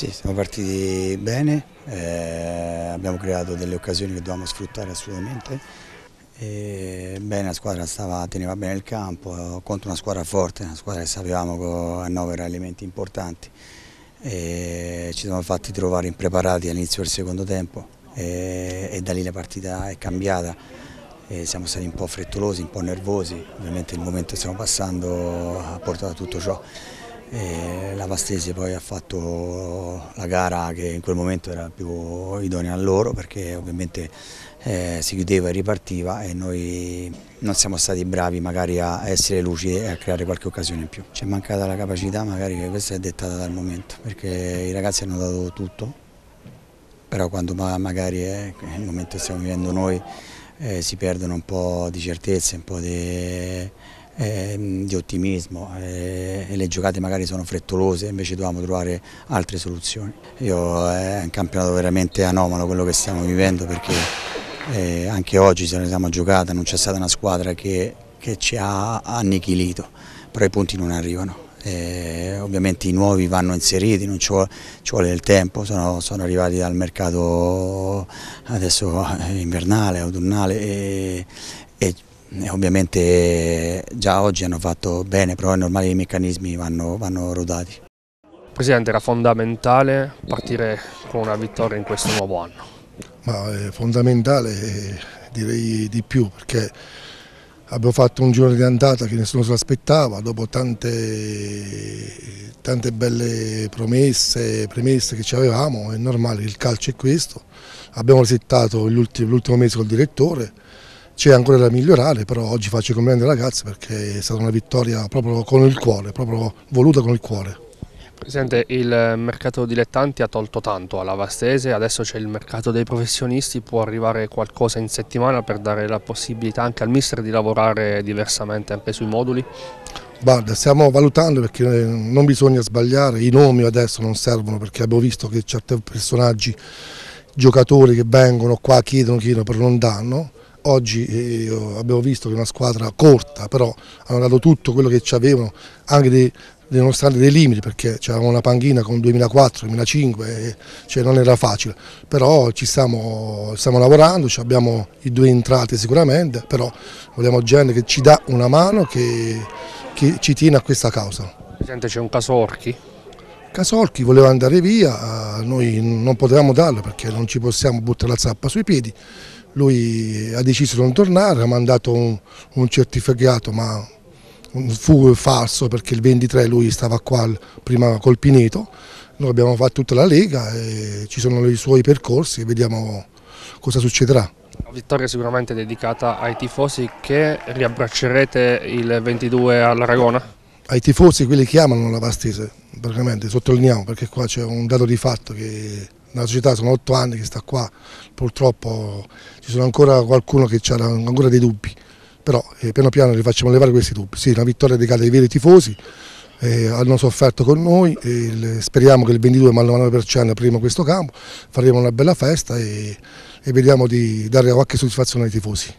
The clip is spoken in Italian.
Sì, siamo partiti bene, eh, abbiamo creato delle occasioni che dovevamo sfruttare assolutamente. E bene, la squadra stava, teneva bene il campo contro una squadra forte, una squadra che sapevamo annovera elementi importanti. E ci siamo fatti trovare impreparati all'inizio del secondo tempo e, e, da lì la partita è cambiata. E siamo stati un po' frettolosi, un po' nervosi, ovviamente il momento che stiamo passando ha portato a tutto ciò. E la Vastese poi ha fatto la gara che in quel momento era più idonea a loro perché ovviamente eh, si chiudeva e ripartiva e noi non siamo stati bravi magari a essere lucidi e a creare qualche occasione in più. Ci è mancata la capacità, magari che questa è dettata dal momento perché i ragazzi hanno dato tutto, però quando magari è il momento che stiamo vivendo noi eh, si perdono un po' di certezze, un po' di eh, di ottimismo eh, e le giocate magari sono frettolose invece dovevamo trovare altre soluzioni. Io, è un campionato veramente anomalo quello che stiamo vivendo perché eh, anche oggi se ne siamo giocata non c'è stata una squadra che, che, ci ha annichilito, però i punti non arrivano. Eh, ovviamente i nuovi vanno inseriti, non ci vuole, ci vuole del tempo, sono, sono, arrivati dal mercato adesso invernale, autunnale e, e eh, ovviamente già oggi hanno fatto bene, però è normale che i meccanismi vanno, vanno rodati. Presidente, era fondamentale partire con una vittoria in questo nuovo anno? Ma è fondamentale eh, direi di più perché abbiamo fatto un giorno di andata che nessuno se l'aspettava, dopo tante, tante belle promesse, premesse che ci avevamo, è normale, il calcio è questo. Abbiamo resettato l'ultimo mese col direttore, c'è ancora da migliorare, però oggi faccio i complimenti ai ragazzi perché è stata una vittoria proprio con il cuore, proprio voluta con il cuore. Presidente, il mercato dilettanti ha tolto tanto alla Vastese, adesso c'è il mercato dei professionisti, può arrivare qualcosa in settimana per dare la possibilità anche al mister di lavorare diversamente anche sui moduli? Guarda, stiamo valutando perché non bisogna sbagliare, i nomi adesso non servono perché abbiamo visto che certi personaggi, giocatori che vengono qua chiedono, chiedono però non danno Oggi eh, abbiamo visto che è una squadra corta, però hanno dato tutto quello che ci avevano, anche dei, nonostante dei limiti, perché c'avevamo una panchina con 2004-2005 e cioè non era facile, però ci stiamo, stiamo lavorando, abbiamo i due entrate sicuramente, però vogliamo gente che ci dà una mano, che, che ci tiene a questa causa. Presidente c'è un caso Orchi? Casorchi voleva andare via, noi non potevamo darlo perché non ci possiamo buttare la zappa sui piedi, lui ha deciso di non tornare, ha mandato un, un certificato ma fu falso perché il 23 lui stava qua prima col Pineto, noi abbiamo fatto tutta la Lega e ci sono i suoi percorsi e vediamo cosa succederà. Una vittoria sicuramente dedicata ai tifosi che riabbraccerete il 22 all'Aragona? Ai tifosi, quelli che amano la Vastese, praticamente, sottolineiamo perché qua c'è un dato di fatto che la società sono otto anni che sta qua, purtroppo ci sono ancora qualcuno che ha ancora dei dubbi, però eh, piano piano li facciamo levare questi dubbi. Sì, una vittoria dedicata ai veri tifosi, eh, hanno sofferto con noi, e speriamo che il 22 ma il 99% prima questo campo, faremo una bella festa e, e vediamo di dare qualche soddisfazione ai tifosi.